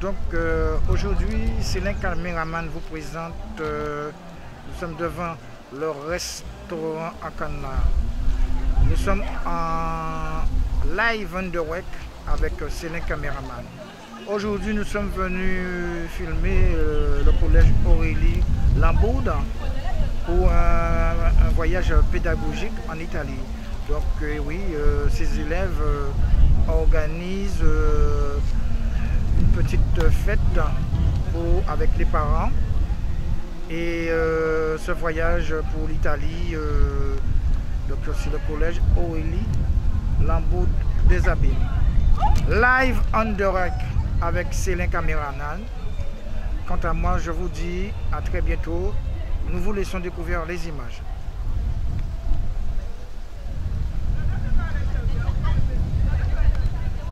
donc euh, aujourd'hui, Céline Caméraman vous présente, euh, nous sommes devant le restaurant Canard. Nous sommes en live direct avec Céline Caméraman. Aujourd'hui, nous sommes venus filmer euh, le collège Aurélie Lamboude pour un, voyage pédagogique en Italie. Donc oui, ces élèves organisent petite fête pour, avec les parents. Et euh, ce voyage pour l'Italie, euh, donc c'est le collège Aurélie Lambeau des Abîmes. Live on direct avec Céline Caméranan. Quant à moi, je vous dis à très bientôt. Nous vous laissons découvrir les images.